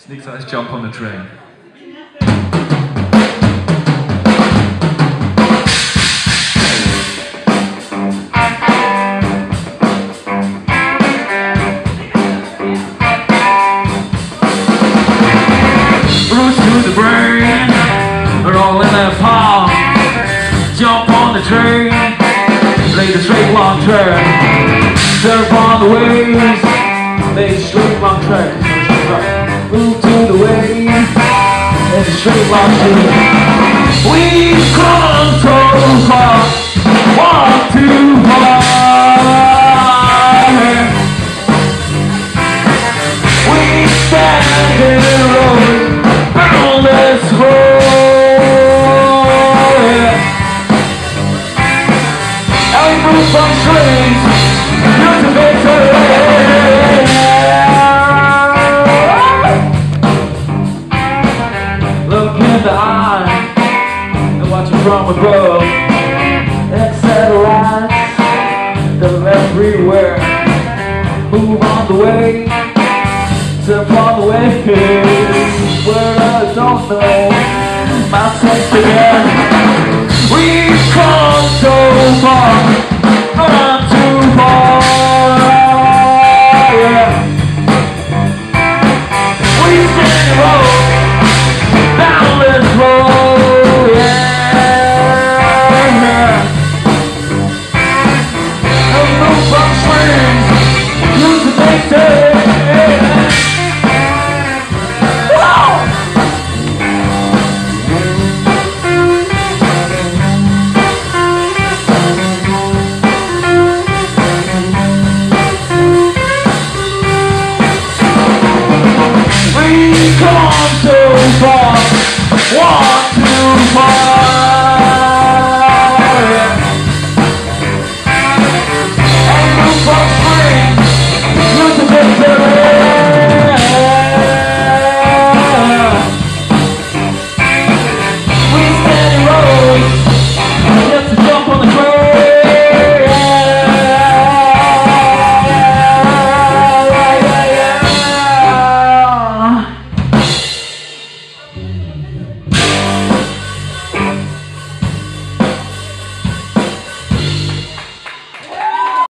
Sneak size jump on the train. Roots to the brain, roll in that palm. Jump on the train, lay the straight long turn. Surf on the waves, lay the straight long turn. Move to the lay the straight long turn. From above. Accelerate, they're everywhere. Move on the way to far away where I don't know myself